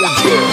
Yeah.